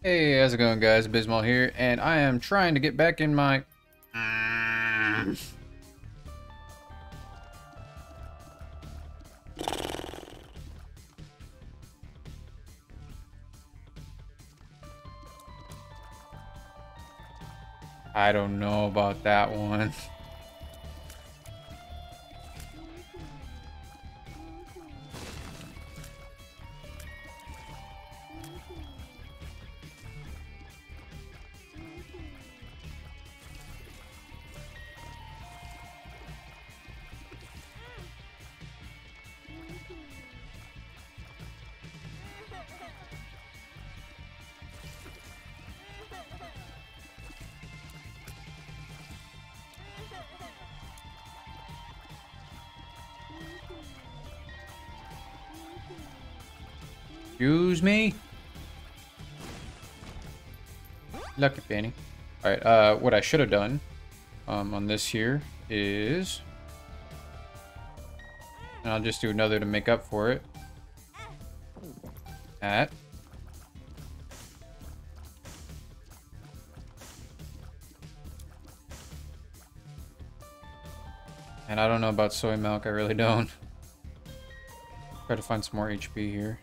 Hey, how's it going guys? Abysmal here, and I am trying to get back in my... I don't know about that one. Lucky penny. Alright, uh, what I should have done um, on this here is... And I'll just do another to make up for it. At... And I don't know about soy milk, I really don't. Try to find some more HP here.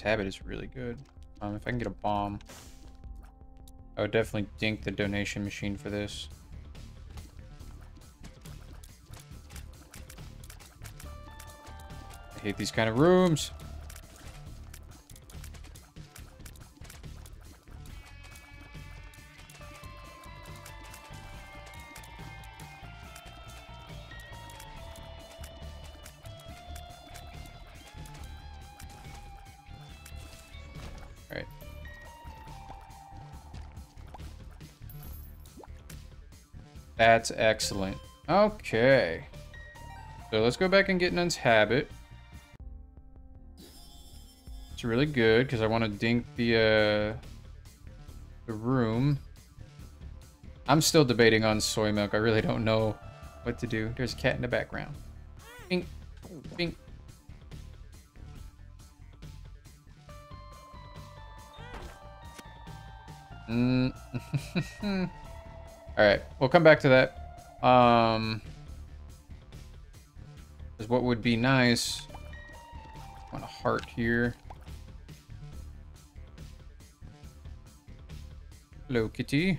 Habit is really good. Um, if I can get a bomb, I would definitely dink the donation machine for this. I hate these kind of rooms. That's excellent. Okay. So let's go back and get Nun's Habit. It's really good because I want to dink the, uh, the room. I'm still debating on soy milk. I really don't know what to do. There's a cat in the background. Bink. Bink. Mm. Alright, we'll come back to that. Um, is what would be nice. Want a heart here. Hello, kitty.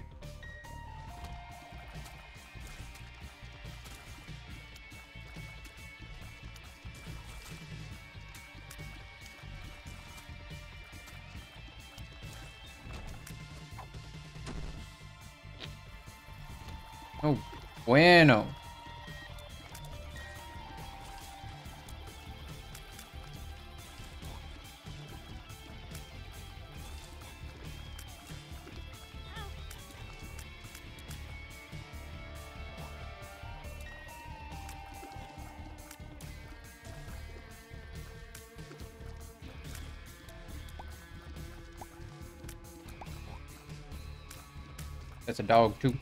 A dog too.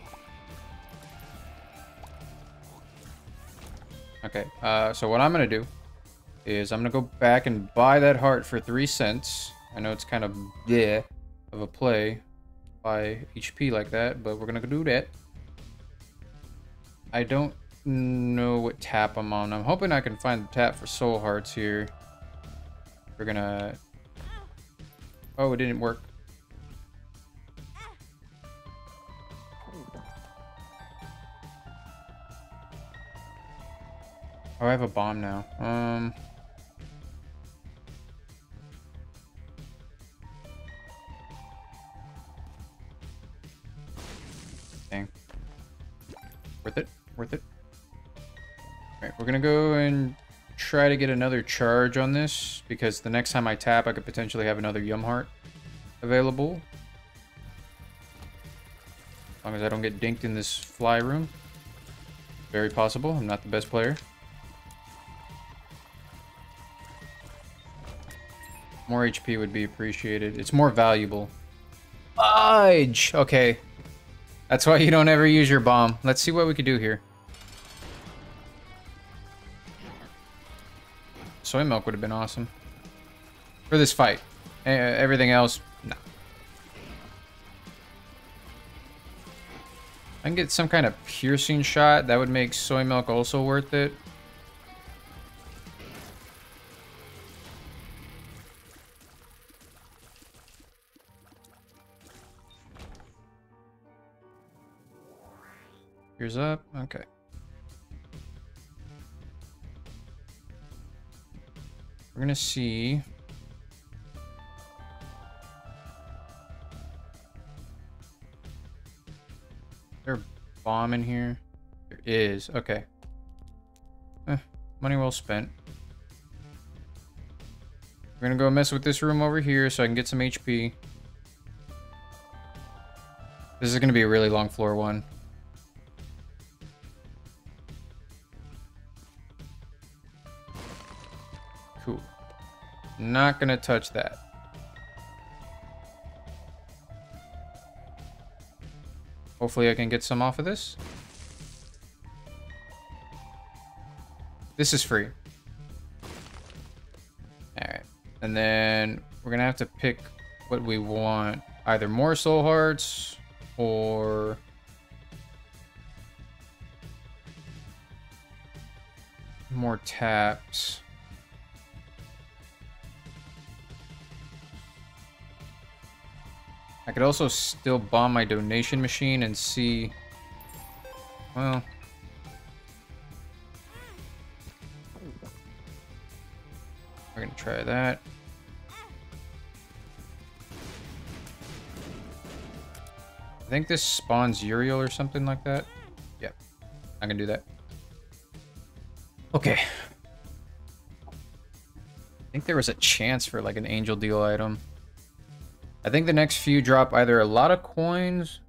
Okay, uh, so what I'm gonna do is I'm gonna go back and buy that heart for three cents. I know it's kind of yeah of a play by HP like that, but we're gonna do that. I don't know what tap I'm on. I'm hoping I can find the tap for soul hearts here. We're gonna... Oh, it didn't work. Oh, I have a bomb now. Um... Dang. Worth it? Worth it? Alright, we're gonna go and try to get another charge on this, because the next time I tap, I could potentially have another Yum Heart available. As long as I don't get dinked in this fly room. Very possible, I'm not the best player. More HP would be appreciated. It's more valuable. Fudge! Okay. That's why you don't ever use your bomb. Let's see what we could do here. Soy milk would have been awesome. For this fight. Uh, everything else, no. I can get some kind of piercing shot. That would make soy milk also worth it. Here's up. Okay. We're gonna see. there a bomb in here? There is. Okay. Eh, money well spent. We're gonna go mess with this room over here so I can get some HP. This is gonna be a really long floor one. Not gonna touch that. Hopefully I can get some off of this. This is free. Alright. And then we're gonna have to pick what we want. Either more soul hearts or more taps. I could also still bomb my donation machine and see... Well... We're gonna try that. I think this spawns Uriel or something like that. Yeah, I can do that. Okay. I think there was a chance for like an angel deal item. I think the next few drop either a lot of coins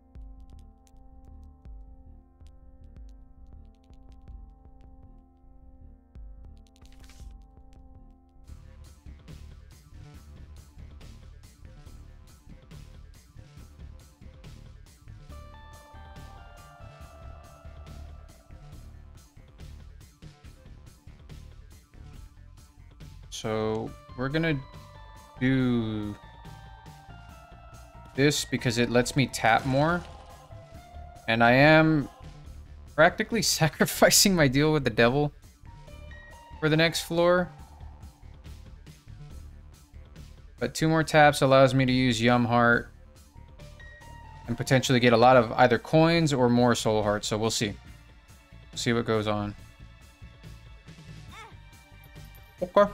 this because it lets me tap more. And I am practically sacrificing my deal with the devil for the next floor. But two more taps allows me to use Yum Heart and potentially get a lot of either coins or more soul hearts. So we'll see. see what goes on. Okay.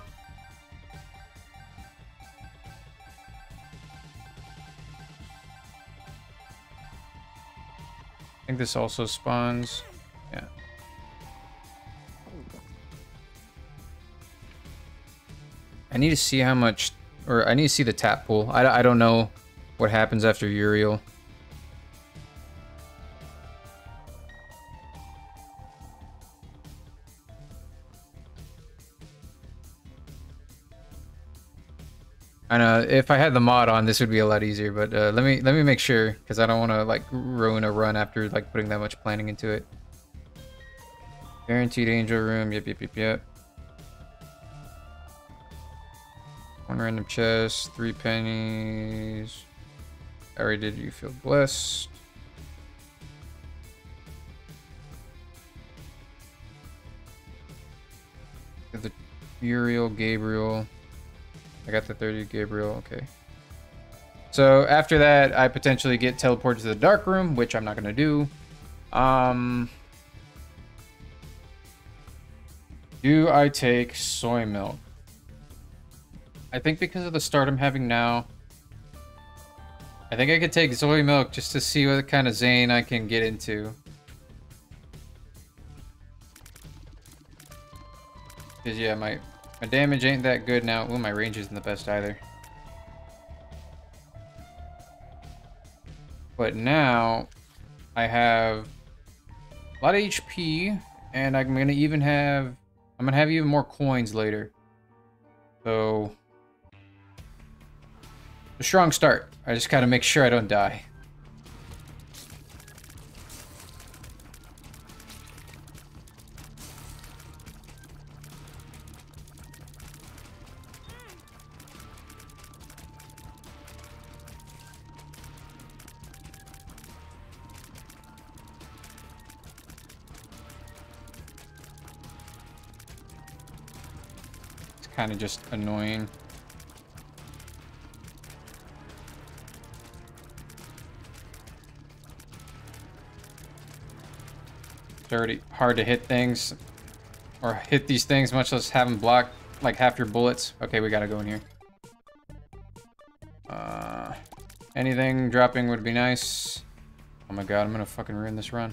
Think this also spawns. Yeah. I need to see how much, or I need to see the tap pool. I, I don't know what happens after Uriel. I know if I had the mod on, this would be a lot easier. But uh, let me let me make sure because I don't want to like ruin a run after like putting that much planning into it. Guaranteed angel room. Yep, yep, yep, yep. One random chest. Three pennies. Already did. You feel blessed. The Uriel, Gabriel. I got the 30 Gabriel, okay. So after that, I potentially get teleported to the dark room, which I'm not to do. Um, do I take soy milk? I think because of the start I'm having now, I think I could take soy milk just to see what kind of Zane I can get into. Because yeah, my my damage ain't that good now. Ooh, my range isn't the best either. But now, I have a lot of HP, and I'm gonna even have... I'm gonna have even more coins later. So... A strong start. I just gotta make sure I don't die. Kind of just annoying. It's already hard to hit things. Or hit these things, much less have them block like half your bullets. Okay, we gotta go in here. Uh, anything dropping would be nice. Oh my god, I'm gonna fucking ruin this run.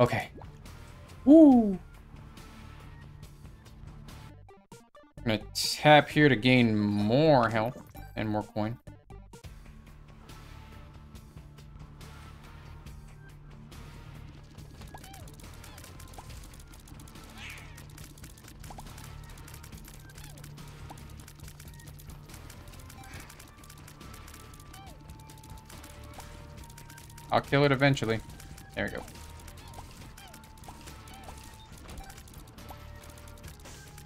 Okay. Woo! Tap here to gain more health and more coin. I'll kill it eventually. There we go.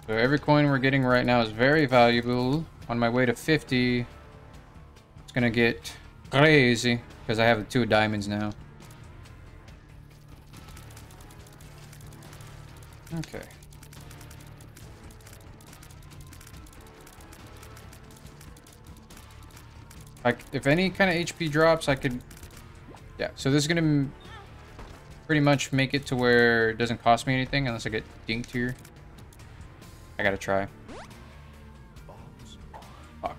So every coin we're getting right now is very valuable. On my way to 50, it's gonna get crazy because I have two diamonds now. Okay. Like, if any kind of HP drops, I could... Yeah, so this is gonna pretty much make it to where it doesn't cost me anything unless I get dinked here. I gotta try. Fuck.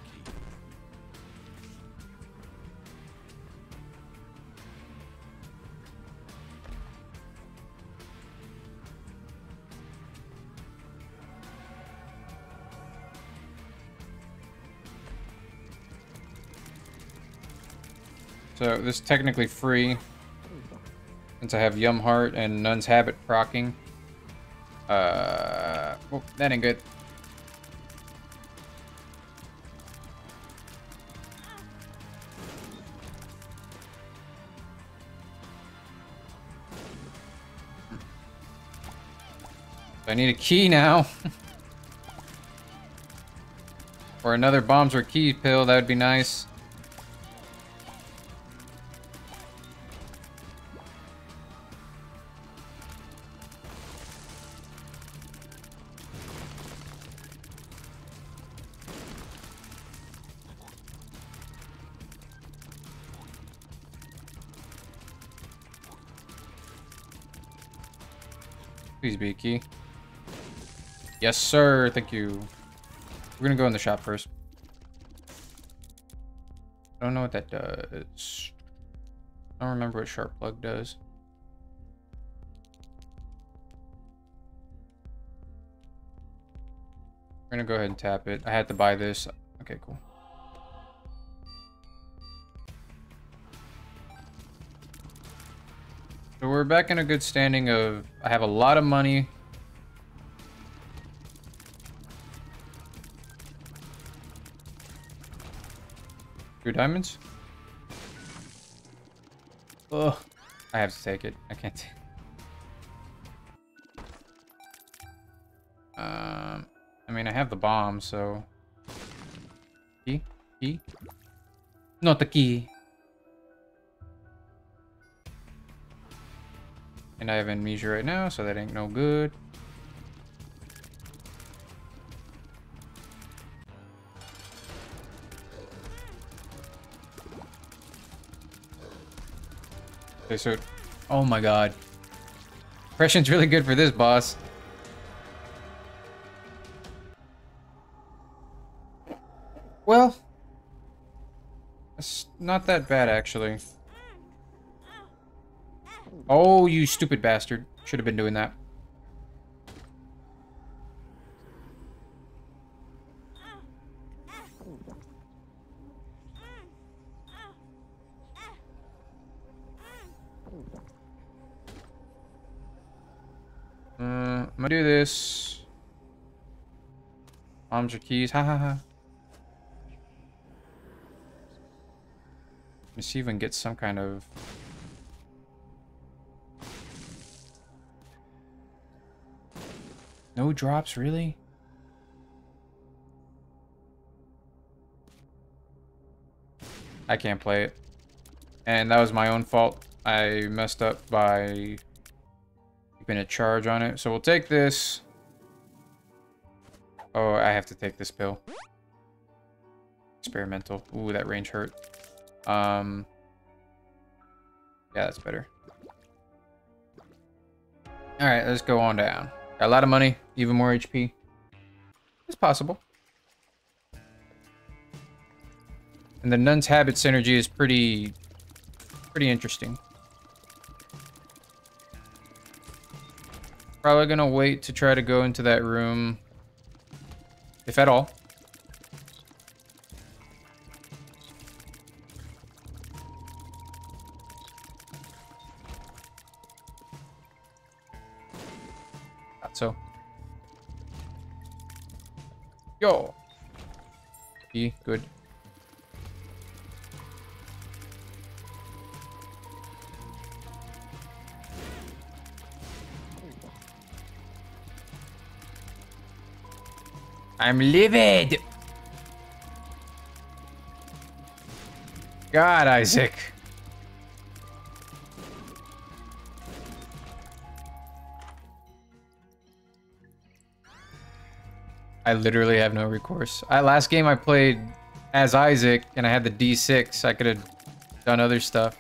So this is technically free since I have Yum Heart and Nun's Habit procking. Uh, oh, that ain't good. I need a key now. or another bombs or key pill, that would be nice. Be key. Yes, sir. Thank you. We're gonna go in the shop first. I don't know what that does. I don't remember what sharp plug does. We're gonna go ahead and tap it. I had to buy this. Okay, cool. We're back in a good standing of I have a lot of money. Two diamonds? Ugh. I have to take it. I can't. Um, I mean, I have the bomb, so... Key? Key? Not the key. And I have amnesia right now, so that ain't no good. Okay, so... Oh my god. Pression's really good for this boss. Well... It's not that bad, actually. Oh, you stupid bastard. Should have been doing that. Uh, I'm gonna do this. Arms or keys. Ha ha ha. Let me see if I can get some kind of Drops, really? I can't play it. And that was my own fault. I messed up by keeping a charge on it. So we'll take this. Oh, I have to take this pill. Experimental. Ooh, that range hurt. Um, yeah, that's better. Alright, let's go on down. Got a lot of money, even more HP. It's possible. And the Nun's Habit synergy is pretty, pretty interesting. Probably gonna wait to try to go into that room, if at all. So. Yo. E, good. I'm livid. God, Isaac. I literally have no recourse. I, last game I played as Isaac and I had the D6. I could have done other stuff.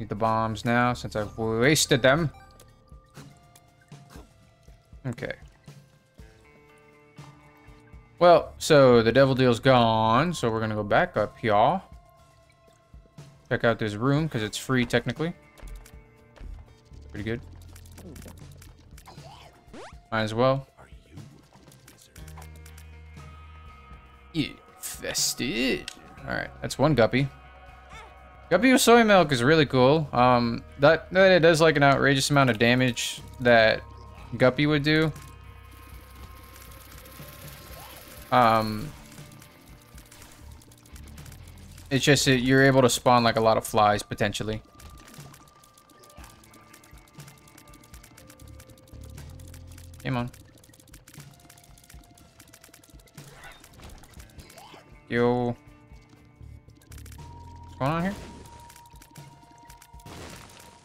Need the bombs now since I've wasted them. Okay. Well, so the devil deal's gone, so we're gonna go back up here. Check out this room, because it's free technically. Pretty good. Might as well. Infested. Alright, that's one guppy. Guppy with soy milk is really cool. Um, that, that it does like an outrageous amount of damage that Guppy would do. Um, it's just that you're able to spawn like a lot of flies potentially. Come on. Yo. What's going on here?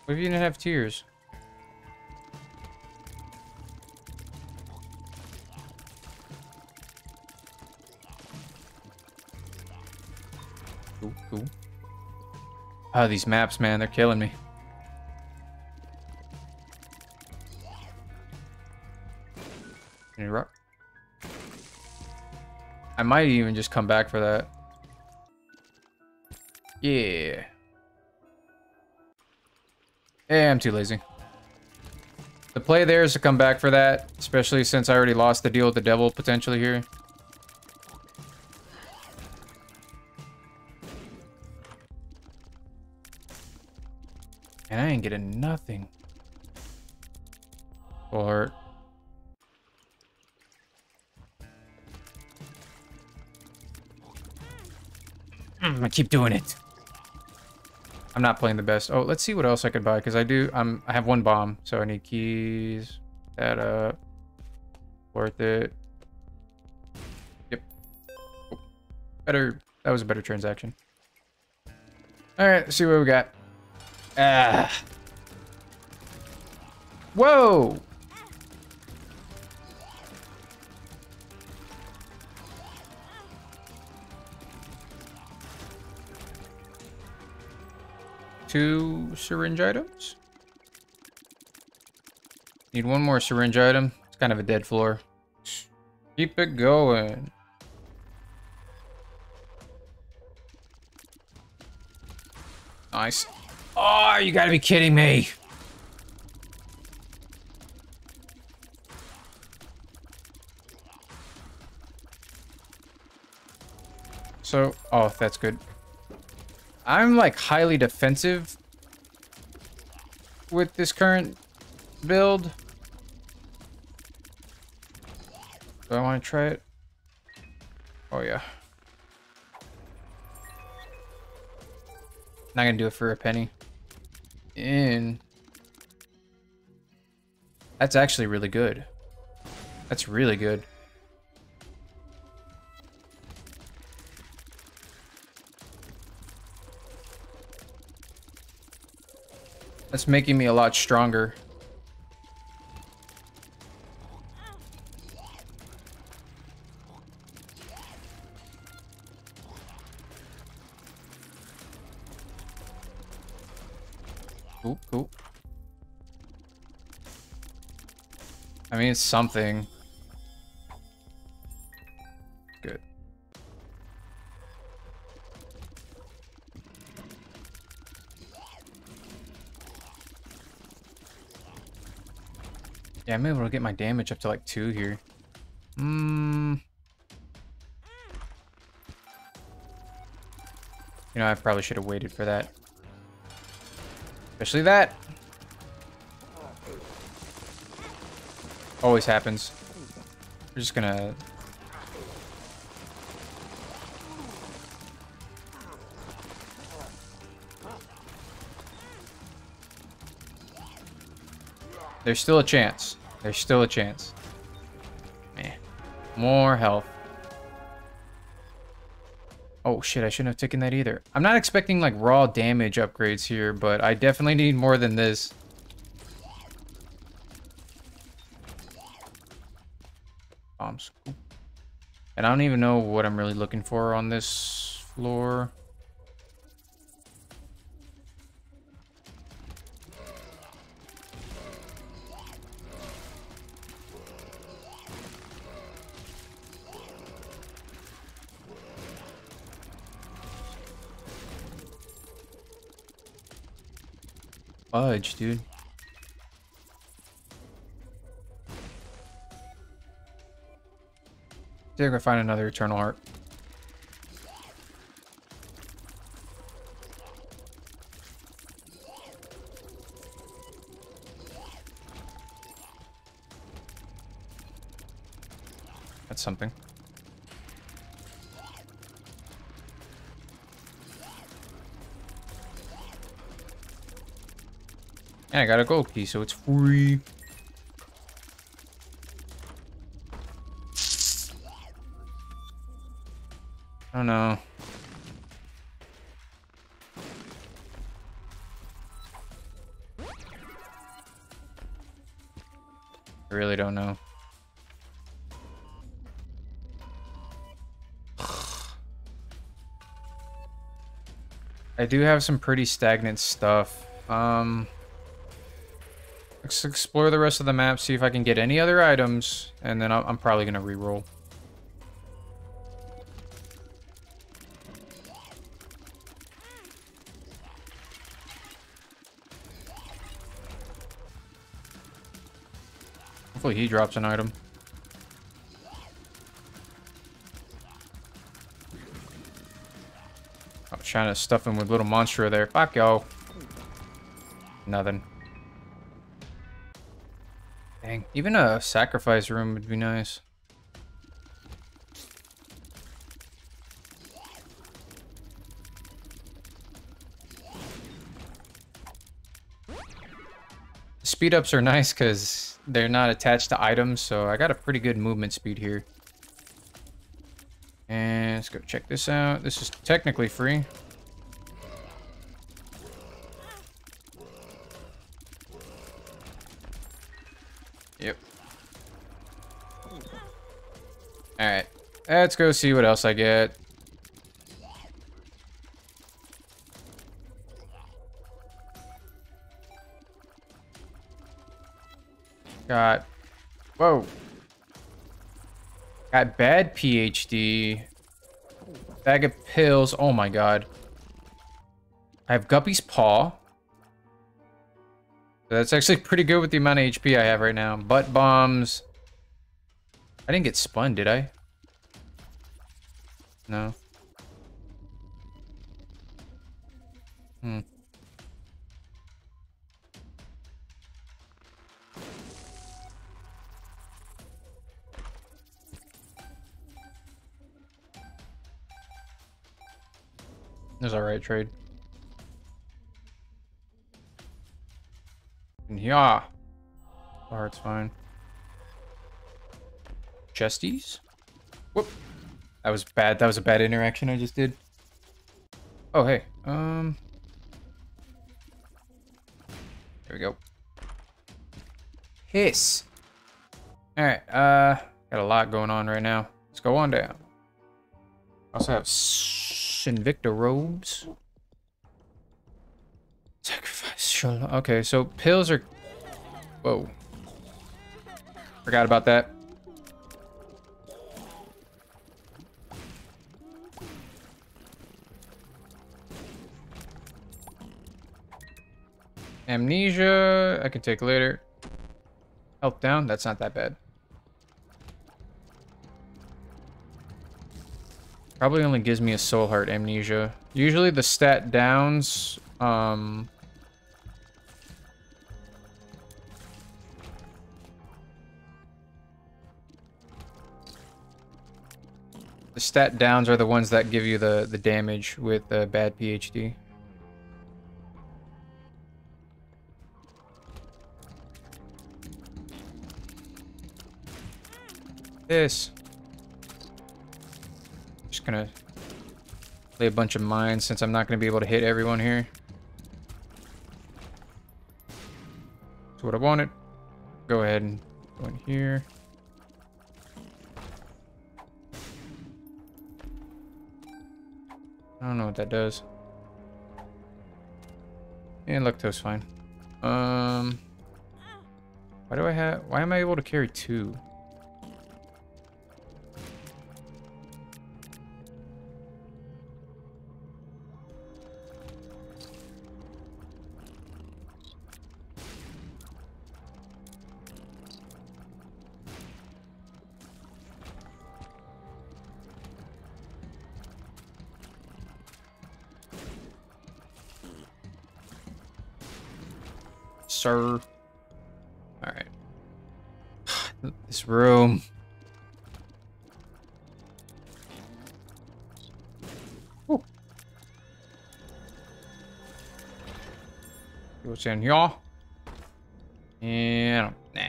What if you didn't have tears? Oh, these maps, man, they're killing me. I might even just come back for that. Yeah. Yeah, I'm too lazy. The play there is to come back for that, especially since I already lost the deal with the devil potentially here. Ain't getting nothing. Or mm, I keep doing it. I'm not playing the best. Oh, let's see what else I could buy because I do. I'm. I have one bomb, so I need keys. That up. Worth it. Yep. Oh, better. That was a better transaction. All right. Let's see what we got. Ah. Whoa. two syringe items. Need one more syringe item. It's kind of a dead floor. Keep it going. Nice. Oh, you gotta be kidding me. So, oh, that's good. I'm like highly defensive with this current build. Do I want to try it? Oh, yeah. Not gonna do it for a penny. In. That's actually really good. That's really good. That's making me a lot stronger. Something. Good. Yeah, I'm able to get my damage up to like two here. Hmm. You know, I probably should have waited for that. Especially that. Always happens. We're just gonna... There's still a chance. There's still a chance. Eh. More health. Oh shit, I shouldn't have taken that either. I'm not expecting like raw damage upgrades here, but I definitely need more than this. And I don't even know what I'm really looking for on this floor. Fudge, dude. I can find another Eternal Heart. That's something. And I got a gold key, so it's free. I really don't know. I do have some pretty stagnant stuff. Um, let's explore the rest of the map, see if I can get any other items, and then I'm probably going to re-roll. Hopefully he drops an item. I was trying to stuff him with little monster there. Fuck yo. Nothing. Dang. Even a sacrifice room would be nice. Speed ups are nice because they're not attached to items, so I got a pretty good movement speed here. And let's go check this out. This is technically free. Yep. Alright. Let's go see what else I get. Bad PhD. Bag of pills. Oh my god. I have Guppy's Paw. That's actually pretty good with the amount of HP I have right now. Butt bombs. I didn't get spun, did I? No. Trade. Yeah. Oh, it's fine. Chesties? Whoop. That was bad. That was a bad interaction I just did. Oh, hey. Um. There we go. Hiss. Alright, uh, got a lot going on right now. Let's go on down. Also have Invicta robes. Sacrifice. Okay, so pills are... Whoa. Forgot about that. Amnesia, I can take later. Health down, that's not that bad. Probably only gives me a soul heart amnesia. Usually the stat downs, um... The stat downs are the ones that give you the, the damage with the bad PhD. This gonna play a bunch of mines since I'm not gonna be able to hit everyone here. That's what I wanted. Go ahead and go in here. I don't know what that does. And lactose fine. Um, why do I have? Why am I able to carry two? In here? And nah.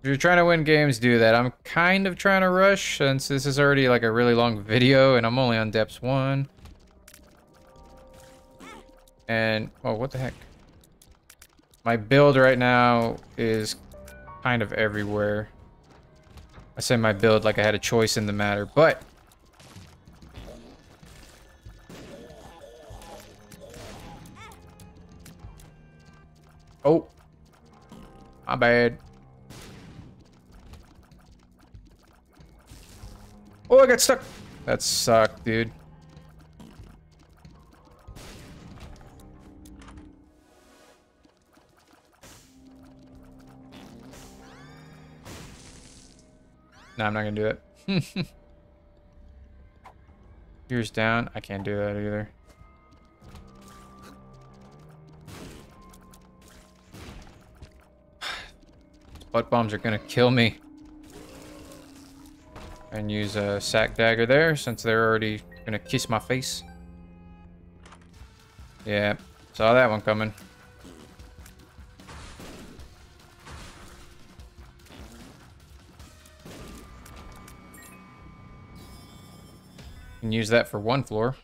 If you're trying to win games, do that. I'm kind of trying to rush since this is already like a really long video and I'm only on depths 1. And, oh, what the heck? My build right now is kind of everywhere. I say my build like I had a choice in the matter, but... My bad. Oh, I got stuck. That sucked, dude. No, I'm not gonna do it. Here's down. I can't do that either. Butt bombs are gonna kill me. And use a sack dagger there since they're already gonna kiss my face. Yeah, saw that one coming. Can use that for one floor.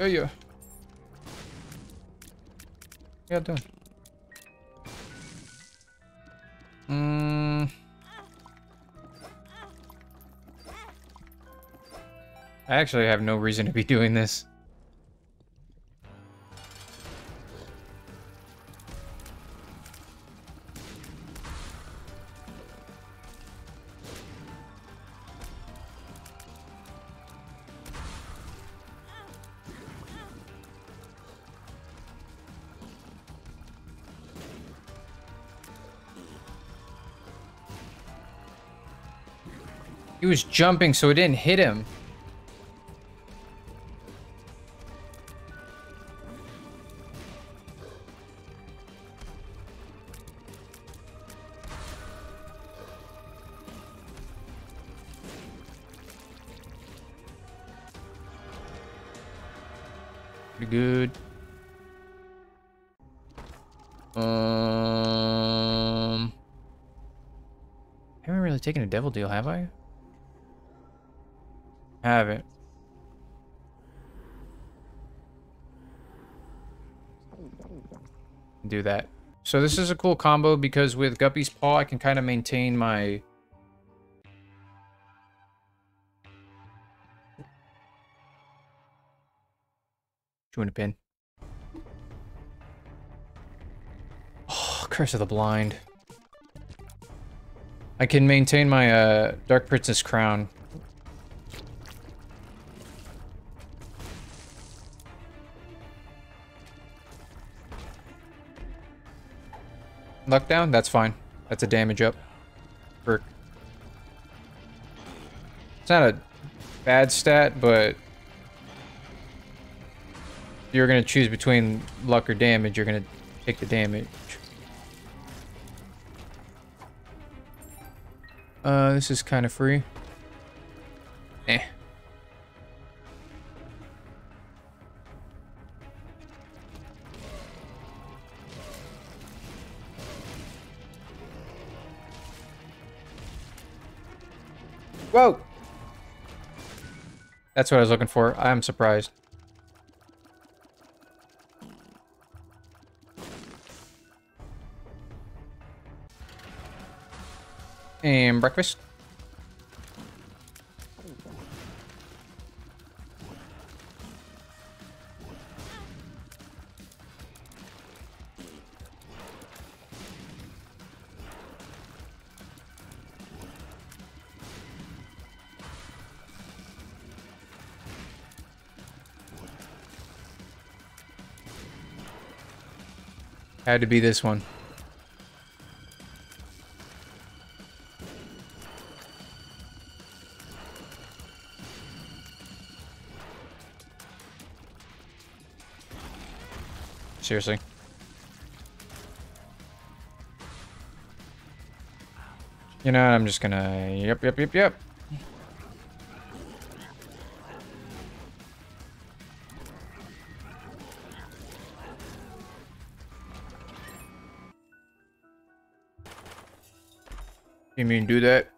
Oh yeah. Yeah, done. Hmm. I actually have no reason to be doing this. Was jumping, so it didn't hit him. Pretty good. Um, haven't really taken a devil deal, have I? Haven't. Do that. So this is a cool combo because with Guppy's Paw, I can kind of maintain my... Chewing a pin. Oh, Curse of the Blind. I can maintain my uh, Dark Prince's Crown. Luck down? That's fine. That's a damage up. For... It's not a bad stat, but... You're going to choose between luck or damage, you're going to take the damage. Uh, this is kind of free. That's what I was looking for. I'm surprised. And breakfast. Had to be this one. Seriously. You know, I'm just gonna... Yep, yep, yep, yep. You mean do that?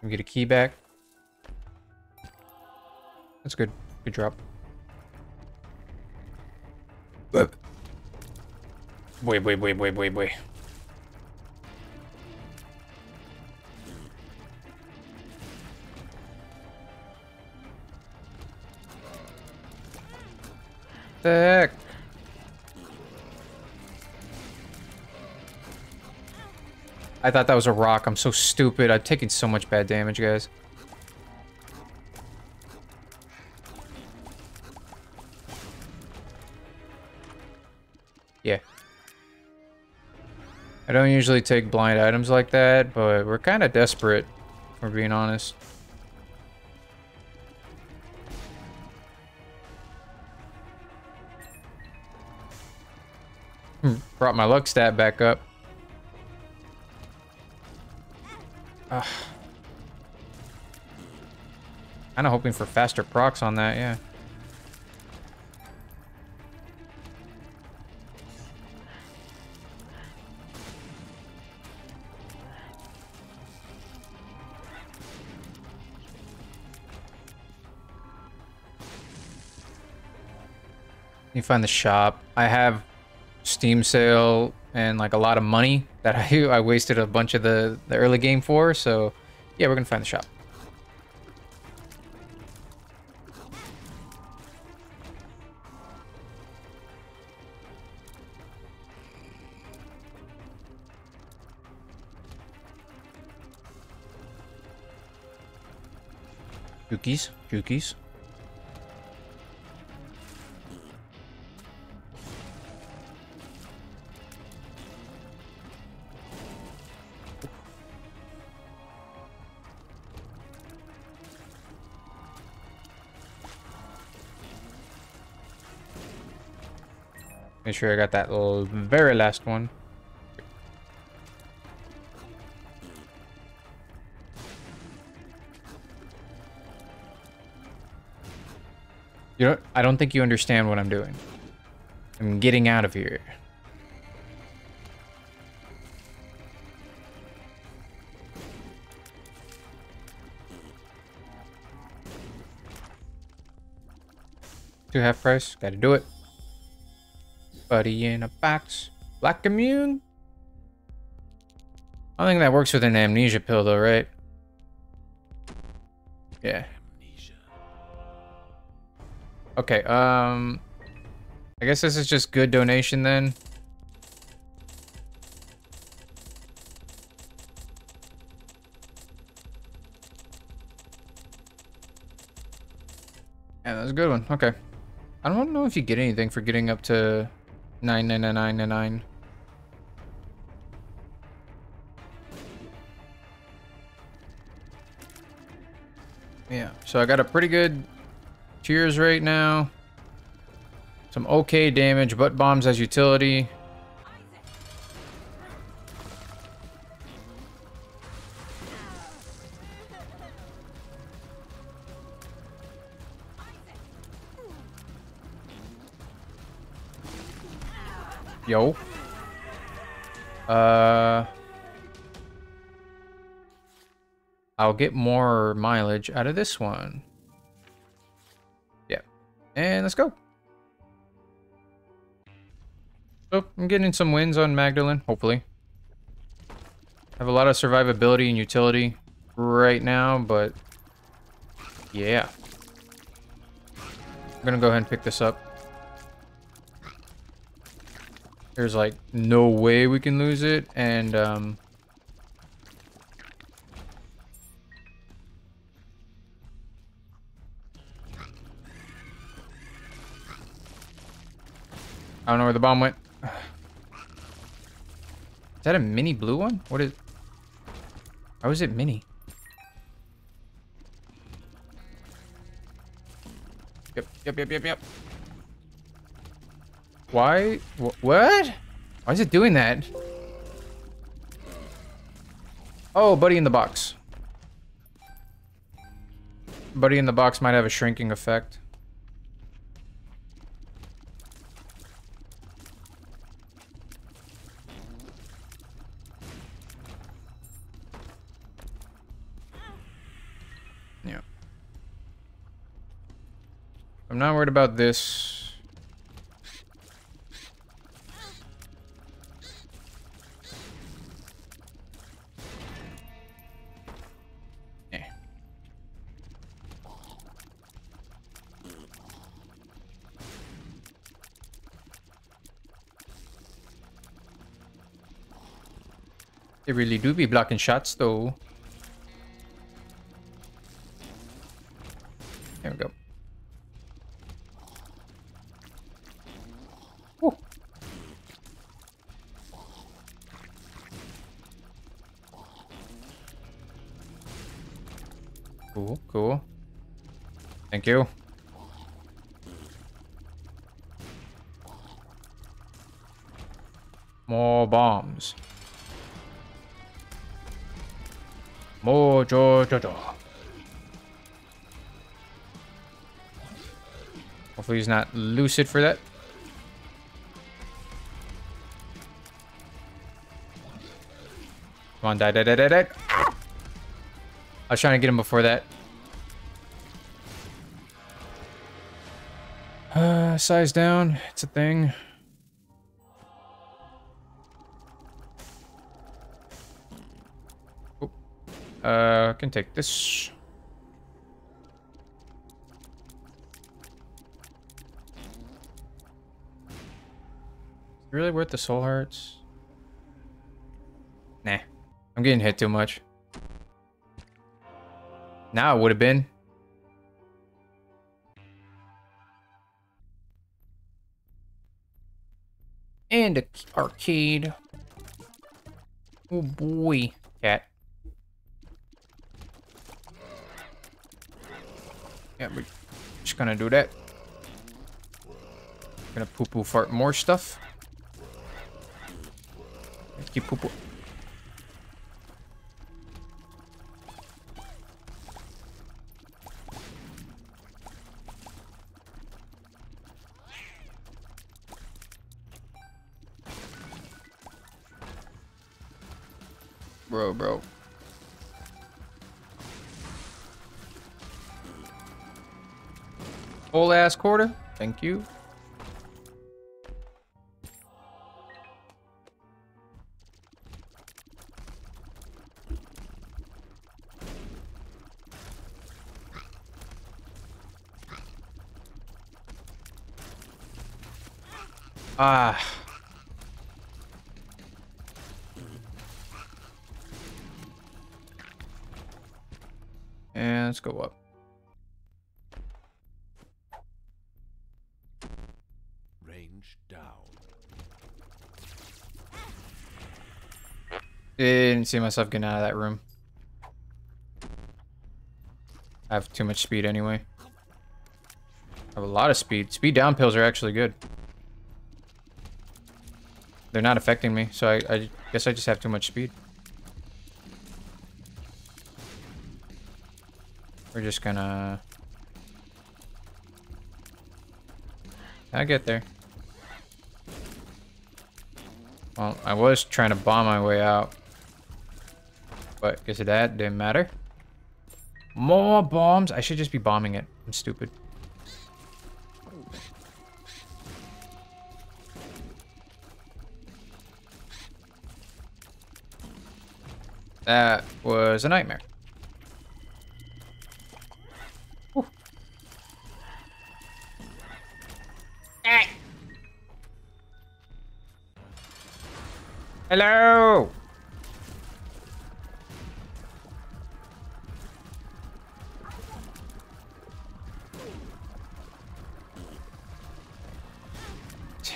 We get a key back. That's good. Good drop. Wait, wait, wait, wait, wait, wait. The heck? I thought that was a rock. I'm so stupid. I'm taking so much bad damage, guys. Yeah. I don't usually take blind items like that, but we're kind of desperate, if we're being honest. Hmm, brought my luck stat back up. Kind of hoping for faster procs on that, yeah. You find the shop. I have Steam sale and like a lot of money that I, I wasted a bunch of the, the early game for. So yeah, we're gonna find the shop. Yuki's. cookies. Make sure I got that very last one. You know, I don't think you understand what I'm doing. I'm getting out of here. Two half price, gotta do it. Buddy in a box. Black immune? I don't think that works with an amnesia pill though, right? Yeah. Okay, um... I guess this is just good donation then. Yeah, that was a good one. Okay. I don't know if you get anything for getting up to 99999. Yeah, so I got a pretty good tears right now. Some okay damage, butt bombs as utility. Yo. Uh... I'll get more mileage out of this one. And let's go. So, I'm getting some wins on Magdalene, hopefully. I have a lot of survivability and utility right now, but... Yeah. I'm gonna go ahead and pick this up. There's like no way we can lose it, and um, I don't know where the bomb went. Is that a mini blue one? What is... How is it mini? Yep, yep, yep, yep, yep. Why? Wh what? Why is it doing that? Oh, Buddy in the Box. Buddy in the Box might have a shrinking effect. I'm not worried about this. They really do be blocking shots though. Hopefully he's not lucid for that. Come on, die, die, die, die, die. I was trying to get him before that. Uh, size down. It's a thing. Oh. Uh, can take this. Really worth the soul hearts? Nah. I'm getting hit too much. Now it would have been. And a arcade. Oh boy. Cat. Yeah, we're just gonna do that. Gonna poo poo fart more stuff. Keep poo. Bro, bro. Full ass quarter. Thank you. Ah. And let's go up. Range down. Didn't see myself getting out of that room. I have too much speed anyway. I have a lot of speed. Speed down pills are actually good. They're not affecting me, so I, I guess I just have too much speed. We're just gonna... I get there. Well, I was trying to bomb my way out. But guess that didn't matter. More bombs? I should just be bombing it. I'm stupid. That was a nightmare. Hello!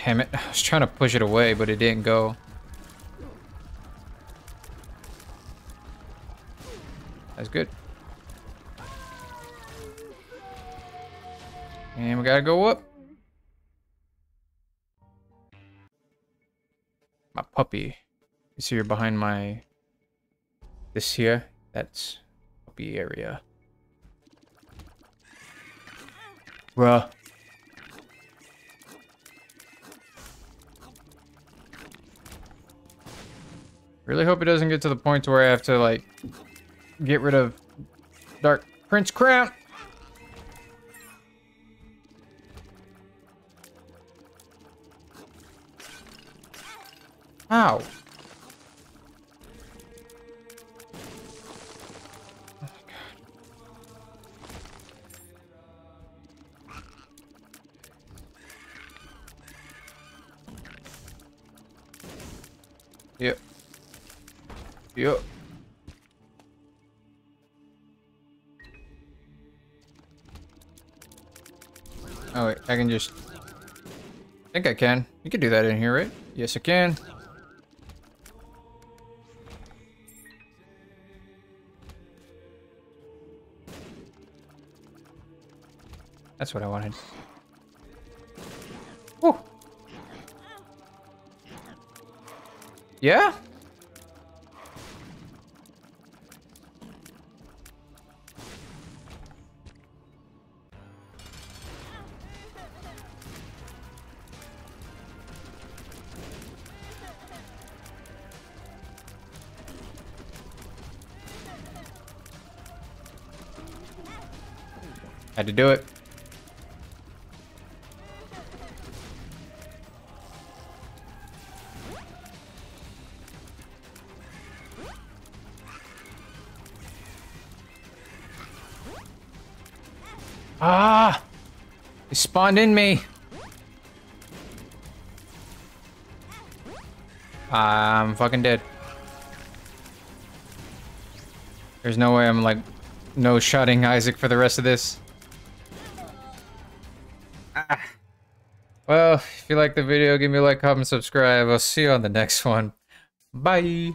Damn it. I was trying to push it away, but it didn't go. That's good. And we gotta go up. My puppy. You see you're behind my... This here, that's puppy area. Bruh. Really hope it doesn't get to the point where I have to, like, get rid of Dark Prince Crown. Ow. Oh Yep. Yep. Oh wait, I can just... I think I can. You can do that in here, right? Yes, I can. That's what I wanted. Woo! Yeah? Had to do it. Ah! They spawned in me. I'm fucking dead. There's no way I'm like no shotting Isaac for the rest of this. You like the video, give me a like, comment, subscribe. I'll see you on the next one. Bye.